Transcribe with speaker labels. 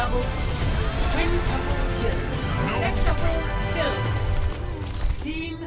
Speaker 1: Double, quintuple kills, No. sextuple kill. Team